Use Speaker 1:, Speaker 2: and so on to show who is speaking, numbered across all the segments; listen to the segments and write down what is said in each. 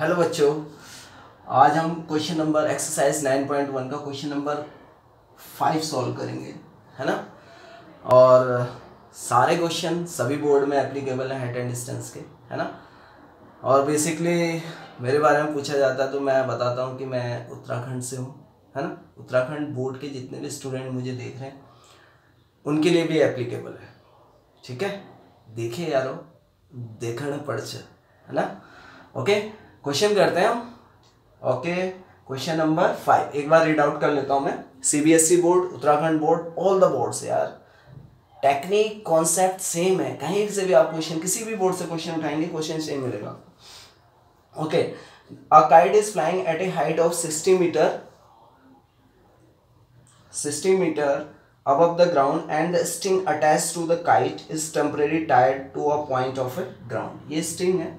Speaker 1: Hello बच्चों। आज हम क्वेश्चन नंबर एक्सरसाइज 9.1 का क्वेश्चन नंबर फाइव सॉल्व करेंगे, है ना? और सारे क्वेश्चन सभी बोर्ड में एप्लीकेबल हैं हाइट एंड डिस्टेंस के, है ना? और बेसिकली मेरे बारे में पूछा जाता है तो मैं बताता हूँ कि मैं उत्तराखंड से हूँ, है ना? उत्तराखंड बोर्ड के जितने भी स्टूडेंट मुझे देख रहे हैं, उनके लिए भी एप्लीकेबल है, ठीक है? देखिए यारो, देखना पड़छ है ना? ओके क्वेश्चन करते हैं हम। ओके क्वेश्चन नंबर फाइव एक बार रीड आउट कर लेता हूँ मैं। CBSE board Uttarakhand board all the boards यार। टेक्निक कॉन्सेप्ट सेम है। कहीं से भी आप क्वेश्चन किसी भी बोर्ड से क्वेश्चन उठाएँगे क्वेश्चन सेम मिलेगा। Okay a kite is flying at a height of 60 metre 60 metre above the ground and the string attached to the kite is temporarily tied to a point of a ground. ये string है।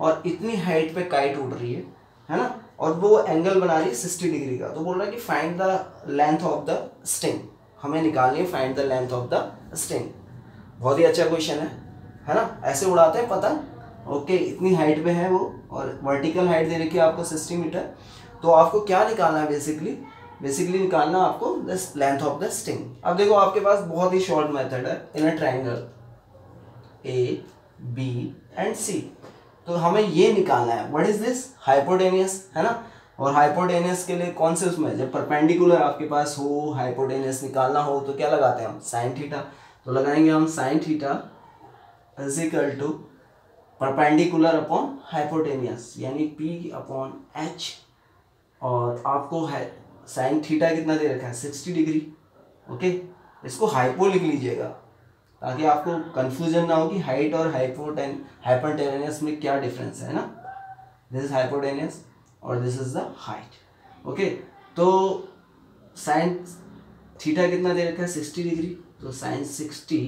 Speaker 1: और इतनी height पे kite उड़ रही है है ना? और वो एंगल बना रही है सिक्सटी डिग्री का। तो बोल रहा है कि find the length of the string हमें निकालनी है find the length of the string बहुत ही अच्छा क्वेश्चन है है ना? ऐसे उड़ाते हैं, पतंग। ओके इतनी हाइट पे है वो, और वर्टिकल हाइट दे रखी है आपको सिक्सटी मीटर तो आपको क्या निकालना है बेसिकली बेसिकली निकालना आपको the length of the string अब देखो, आपके पास बहुत ही शॉर्ट मेथड है in a triangle A B and C तो हमें ये निकालना है व्हाट इज़ दिस हाइपोटेनियस है ना? और हाइपोटेनियस के लिए कौन से उसमें? जब परपेंडिकुलर आपके पास हो हाइपोटेनियस निकालना हो तो क्या लगाते हैं हम? साइन थीटा तो लगाएँगे हम sine theta is to perpendicular upon hypotenuse यानी पी अपॉन एच और आपको है साइन थीटा कितना दे रखा है? सिक्सटी डिग्री ओके इसको हाइपो लिख लीजिएगा। ताकि आपको कंफ्यूजन ना हो कि हाइट और हाइपोटेन हाइपरटेनियस में क्या डिफरेंस है ना? दिस इज़ हाइपोटेनियस और this is the height okay तो साइन थीटा कितना दे रखा है? सिक्सटी डिग्री तो sine sixty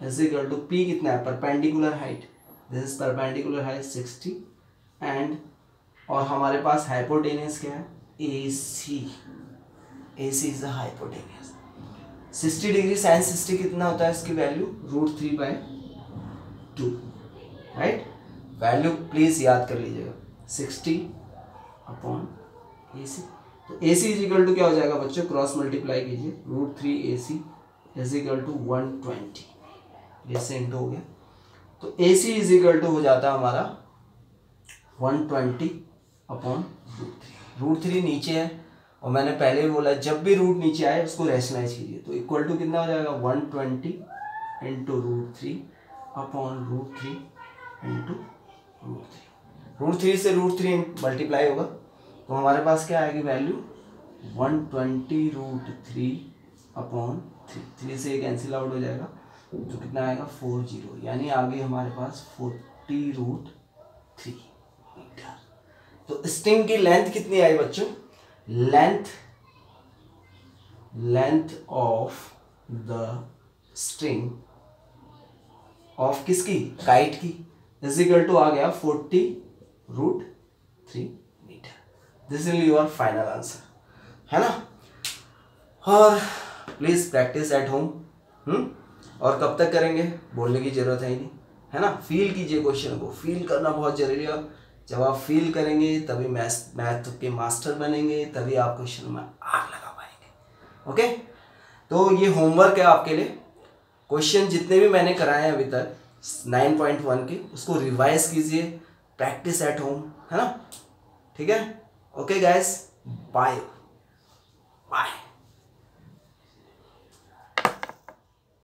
Speaker 1: is equal to P कितना है? Perpendicular height this is perpendicular height sixty and और हमारे पास हाइपोटेनियस क्या है? A C A C is the hypotenuse sixty degree sine sixty कितना होता है इसकी value? Root three by two right value please याद कर लीजिएगा। सिक्सटी अपॉन ए सी तो A C is equal to क्या हो जाएगा बच्चों? क्रॉस मल्टीप्लाई कीजिए। Root three A C is equal to one twenty ये से इंटू हो गया। तो A C is equal to हो जाता है हमारा one twenty upon root three root three नीचे है। और मैंने पहले भी बोला, जब भी रूट नीचे आए, उसको रेशनाइज कीजिए। तो इक्वल टू कितना हो जाएगा? One twenty into root three upon root three into root three root three से रूट थ्री मल्टीप्लाई होगा। तो हमारे पास क्या आएगी value one twenty root three upon three three से कैंसिल आउट हो जाएगा। तो कितना आएगा? फोर ज़ीरो यानी आगे हमारे पास फोर्टी रूट थ्री मीटर तो स्ट्रिंग की लेंथ कितनी आई बच्चों? Length length of the string of किसकी? काइट की. इज़ इक्वल टू आ गया forty root three metre this will your final answer है ना? और प्लीज़ प्रैक्टिस एट होम और कब तक करेंगे? बोलने की ज़रूरत है ही नहीं. है ना? फील कीजिए क्वेश्चन को. फील करना बहुत ज़रूरी है। जब आप फील करेंगे, तभी मैथ मैथ के मास्टर बनेंगे, तभी आप क्वेश्चन में आग लगा पाएँगे। ओके तो ये होमवर्क है आपके लिए। क्वेश्चन जितने भी मैंने कराए हैं अभी तक 9.1 के, उसको रिवाइज कीजिए। प्रैक्टिस एट होम है ना? ठीक है? Okay guys bye